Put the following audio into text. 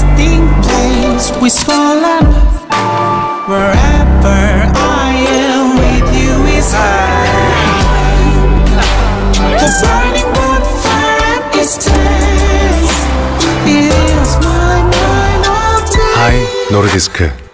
resting place with small and wherever I am with you is high. The burning bonfire is tense. It is my mind of 하이 노르디스크